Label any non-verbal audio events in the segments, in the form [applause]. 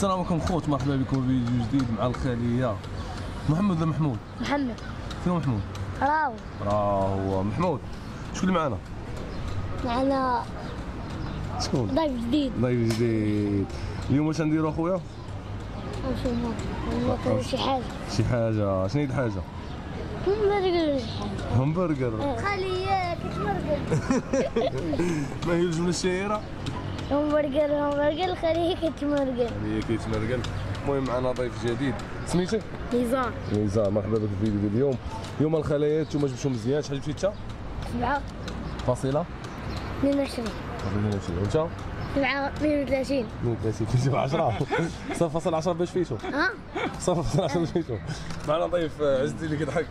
السلام عليكم. خوت مرحبا بكم في فيديو جديد مع الخلية. محمد ولا محمود؟ محمد. فين محمود؟ راو راه هو محمود شكون اللي معنا معنا شكون؟ ضيف جديد. لايف جديد. اليوم واش نديرو اخويا شنو هو شي حاجة. شي حاجة. شنو هي الحاجة؟ هم ما تقول شي حاجة. همبرجر. خلية كتمرقل [laughs] ما هي الجملة الشهيرة؟ همبرجر همبرجر خليه كتمرقل هي كيتمرقل المهم معنا ضيف جديد. سميتك نزار. نزار مرحبا بك في الفيديو ديال اليوم اليوم الخلايا نتوما جبتوا مزيان شحال جبتي انت؟ سبعة. فاصلة؟ 22 وانت؟ سبعة 32 32 كنتي ب 10 صفر فاصل 10 باش فيتو. ها؟ صفر فاصل 10 باش فيتو. معنا ضيف عز الدين اللي كيضحك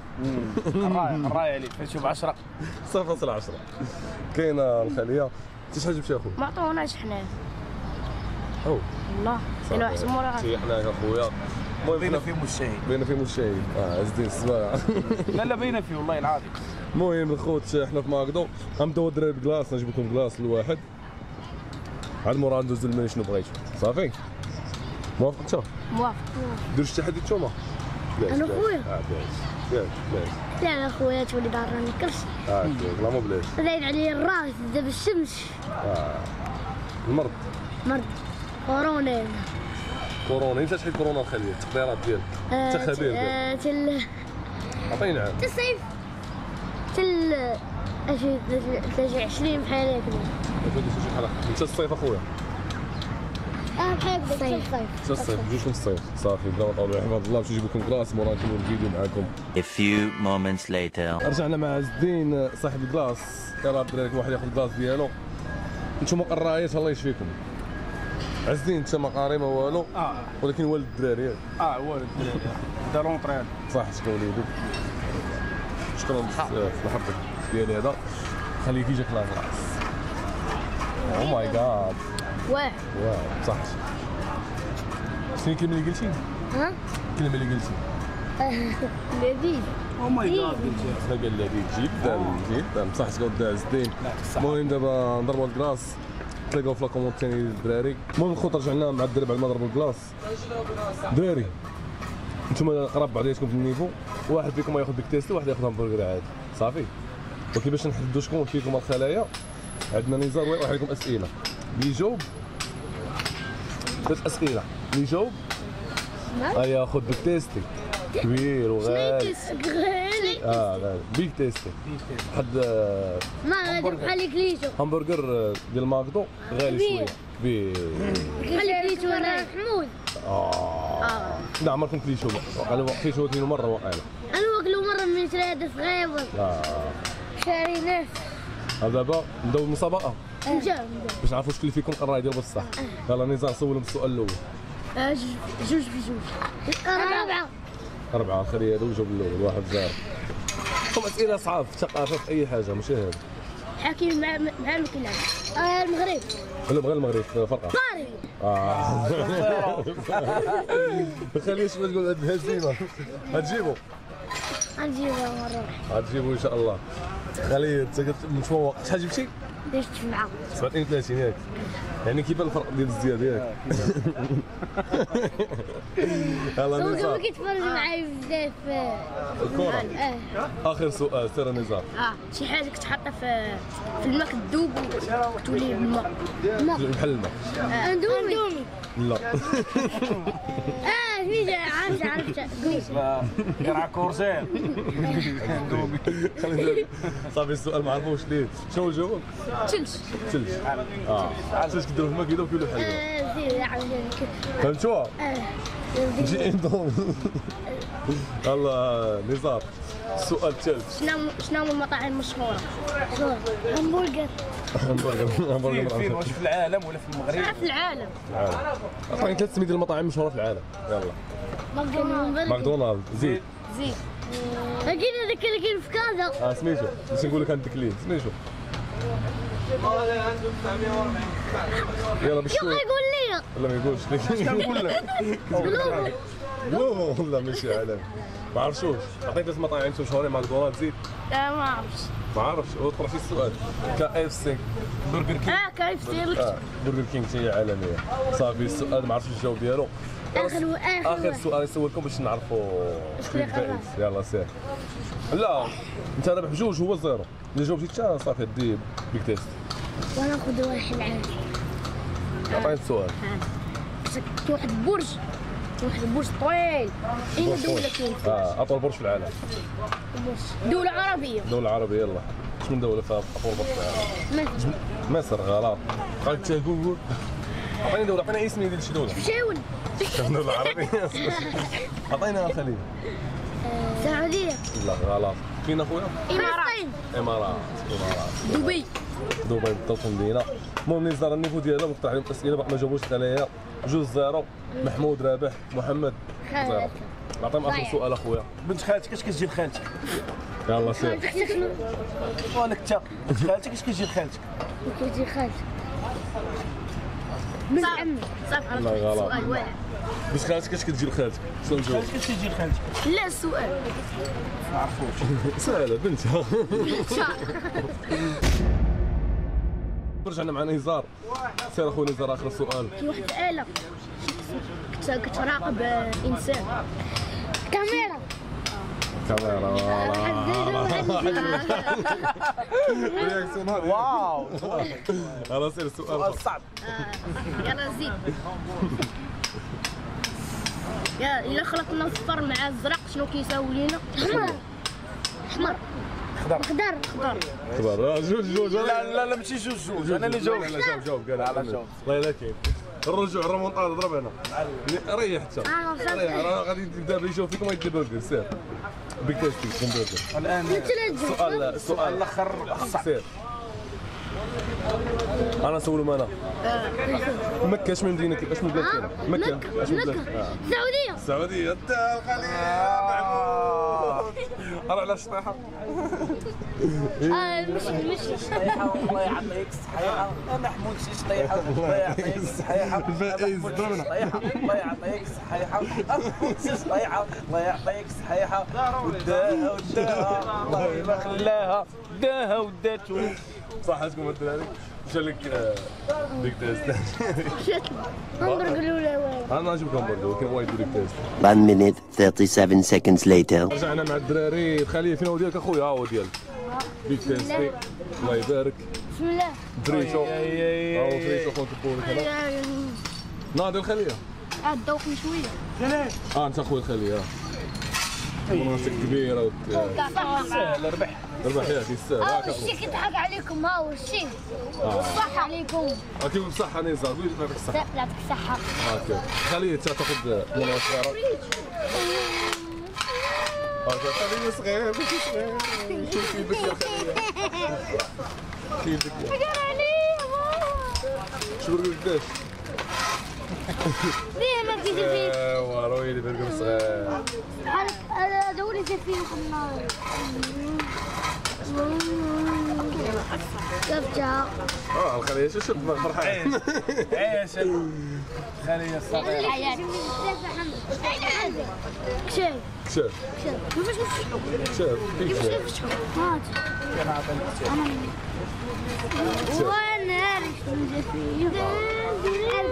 الراي الراي عليك. فشوف 10 صفر فاصل 10 كاينة الخلية. انت شحال جبتي اخويا؟ ما عطوناش حنا أو والله كانوا احسن مرة تي حنا اخويا المهم بينا فينا فيه مشاهد بينا في مشاهد آه عز الدين السباع لا لا بينا فيه والله العظيم. المهم الخوت حنا في ماكدو. غنبداو الدراري بكلاص نجيب لكم كلاص الواحد عاد مورا ندوزو المني شنو بغيتو صافي؟ موافق انت؟ موافق. دير شي تحدي أنا بلاش. خويا. آه بلاش بلاش لا اخويا تولي دارنا الكرسي. آه بلاش لا مو بلاش زايد عليه الراس داب الشمس المرض. مرض. كورونا. كورونا. إنت شحال كورونا الخليه التقديرات ديالك انت خبير ديالك آه، تل عطينا عام الصيف تل أشي 23 بحال هكذا ما تقولش شي حلقة. أنت الصيف أخويا. آه بحال هكذا الصيف انت الصيف جوجكم الصيف صافي بلا ما نطولوا حفظ الله باش نجيب لكم كلاس مورا نكملوا الفيديو معاكم A few moments later. رجعنا مع عز الدين صاحب الكلاس يلاه الدراري واحد ياخذ الكلاس ديالو. أنتم قرايات الله يشفيكم عز الدين انت ما قاري ما والو. آه. ولكن والد الدراري؟ آه والد دا لونطري صح شكون وليدك شكرا بزاف محبك ديالي هذا. خليه يجيك لا oh my God واحد واو صح. شنو الكلمة اللي قلتي؟ ها؟ الكلمة اللي قلتي؟ [laughs] لذيذ. oh my God إحنا قال لي جدا جدا. بصح تقول عز الدين المهم دابا نضربوا ال glace. تلاقاو في لاكومونت ثاني الدراري. المهم الخوت رجعنا مع الدراري بعد ما ضربوا ال glace. دراري أنتم قراب بعضياتكم في ال niveau. واحد فيكم ياخذ Big Tasty وواحد ياخذ همبرجر عادي. صافي. وكيفاش نحددوا شكون فيكم الخلايا. عندنا نزار ويطرح لكم أسئلة. يجاوب ثلاث أسئلة. اللي يجاوب ياخذ Big Tasty كبير وغالي. غالي. آه غالي. Big Tasty حد آه، ما غادي بحال كليتو همبرجر آه، ديال ماكدو. غالي. شوية. كبير. بحال كليتو أنا محمود آه. لا عمركم كليتو أنا كليتو كليتو مرة واقيلا أنا واكلو مرة من شريده في غيبر آه. شاري ناس دابا نبداو المسابقه باش نعرفوا شكون اللي فيكم قرا يدير بالصح. يلا نزار سولهم السؤال الأول. جوج في جوج رابعه أربعة. خلي هذا وجاوب الأول واحد زار هم أسئلة صعاب في الثقافة في أي حاجة ماشي هذا حكيم مع مع مكلاب آه المغرب. ولا بغى المغرب فرقة قاري. آه. [laughs] خليه شنو تقول هاد الهزيمة غتجيبو غنجيبها مرة. غتجيبو إن شاء الله. خليه أنت متفوق شحال جبتي؟ باش تجمعها 37 ياك. يعني كيبان الفرق ديال الزيادة ياك؟ [laughs] يلا هو كان نزار كيتفرج معايا بزاف. آه. الكرة آه. آخر سؤال سير نزار. آه شي حاجة كتحطها في في الماء كتذوب وتولي بالماء الماء بحال الماء. اندومي. اندومي. لا. [laughs] آه. في صافي السؤال ما عرفوش ليه. شنو هو الجواب؟ تلج ثلج آه. ثلج كديروا في الماء كيذوب كيولوا حلوة آه فهمتوها؟ آه نجي عندهم الله نزار. السؤال الثالث شنو شنو هما المطاعم المشهورة؟ همبرجر. فين همبرجر فين واش في العالم ولا في المغرب؟ في العالم. العالم. عطيني ثلاث سميت المطاعم المشهوره في العالم. يلا. ماكدونالدز. ماكدونالد زيد. زين أكيد هذاك اللي كاين في كازا. آه سميتو. باش نقول لك عندك كلين. سميتو. يلا باش يلا يقول لي. ولا ما يقولش. كنقول لك. [laughs] [laughs] لا ماشي عالمي ما عرفتوش عطيت ثلاث مطاعم مشهورين مع الكورات زيد. لا ما أعرفش. ما عرفتش اطرح شي السؤال KFC. Burger King. آه كيف تصير آه Burger King هي عالميه صافي السؤال ما عرفتش الجواب ديالو. آخر آخر آخر سؤال نسولكم باش نعرفوا شكون الفائز. يلا سير. لا أنت رابح بجوج هو zéro. اللي جاوبتي انت صافي دي Big Tasty وناخذ واحد عام عطيني السؤال واحد البرج واحد البرج طويل. اين كاين فيه آه أطول برج في العالم. برج دولة عربية. دولة عربية يلا. اش من دولة فيها أطول برج في العالم؟ مثلا مصر غلط. قالت جوجل. عطيني دولة عطيني اسم ديال شي دولة شاون دولة عربية [laughs] عطينا خليل. السعودية لا غلط. فين أخويا؟ إمارات. إمارات إمارات. دبي. دبي بالضبط مدينة المهم نزار النيفو ديالها مقطع عليهم اسئلة باقي ما جاوبوش عليا جوج زيرو. محمود رابح محمد. زيرو خالد نعطيهم آخر ضايع. سؤال أخويا. بنت خالتك اش كتجي لخالتك؟ يلا سير. ولك انت بنت خالتك اش كتجي لخالتك؟ كيجي خالد من عمي صافي. سؤال واحد. بس خالتك اش كتجي لخالتك؟ شنو نجاوب خالتك اش كتجي لخالتك؟ لا السؤال. ما عرفوش. [laughs] سهلة بنتها. [laughs] [laughs] رجعنا مع نزار سير اخويا نزار آخر سؤال. في واحد كت- كتراقب آه، إنسان. كاميرا. كاميرا واو. خلاص سير السؤال. سؤال صعب. يلا زيد يا إلا خلطنا الصفر مع الزرق شنو كيساوي لينا؟ حمر حمر خضر خضر خضر جوج جوج لا لا لا ماشي جوج جوج أنا اللي جاوبت. لا جاوب جاوب قال لا، جاوب. والله لا كاين الرجوع الريمونتاد ضرب هنا. ريح حتى. آه،. ريح. راه غادي دابا يشوف فيكم يدي برجر سير. بيك تيستي برجر. الآن سؤال السؤال الأخر. سير. أنا نسولهم أنا مكة اش من مدينة اش من بلاد مكة. اش من بلاد؟ مكة. آه. السعودية السعودية انت الخليل محمود أنا على الشطيحة آه، مشي مشي الله يعطيك الصحيحة محمود شي شطيحة الله يعطيك الصحيحة الفائز ضربنا الله يعطيك الصحيحة محمود شي شطيحة الله يعطيك الصحيحة وداها وداها. [laughs] الله ما خلاها. داها ودات صح شكون مثل هذيك مشى لك آه، بيك تيست همبرجر وين أنا نجيب لكم برجر ولكن وايد بيك تيست 1 minute 37 seconds later. رجعنا مع الدراري الخليل فين هو ديالك اخويا ها هو ديالك بيك تيستي الله يبارك بسم الله فريشو ها هو فريشو خويا كبورك هنا ناضي الخليل الذوقني شوية آه انت اخويا الخليل آه راسك كبيرة وت- سهل ربح ربح ياك يستاهل هاك اخويا الشيء كيضحك عليكم. هاو الشيء الصحة عليكم. اعطيه بصحه نزار قول لي يعطيك الصحه يعطيك الصحة هاك خليه تاخذ منوره صغيره هاك خليه صغير صغير شوف كيف بك يا خليل كيف بك حجر عليه شو برجر قداش ليه ما في فيه ايوا رويلي برجر صغير. هذا دوري فيه النار. كيف جاء؟ آه الخلية شو شو فرحان عيش. خليه الصغير شايف شاف شايف كيفاش نفتحوا شاف كيف كيفاش شاف وأنا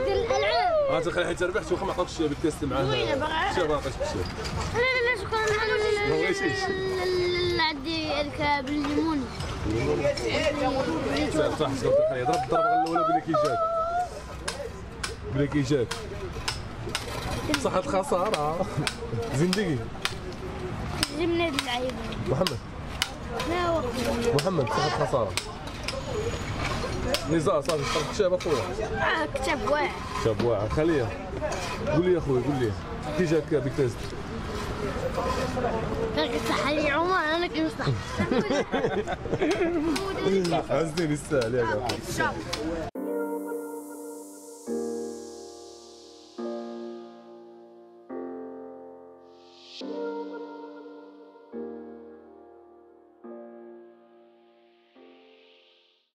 الالعاب انت خلي حيت ربحت واخا ما عطاكش بالتيست معاه زوينة بقى. شوف ما عطاكش بالشيء لا لا لا شكرا. لا عندي هذيك بالليمون صح صح ضرب الضربه الاولى بلي كي جاك بلي كي جاك صحة الخسارة زندقي جبنا اللعيبة محمد محمد صحة الخسارة نزار صافي اشترك شاب أخويا. آه، كتاب واحد شاب واعر. خليه. قول لي يا اخويا قول لي. كي جاك بيك تيست فاك صح لي عمر أنا كنصح [laughs] يستاهل يا أخي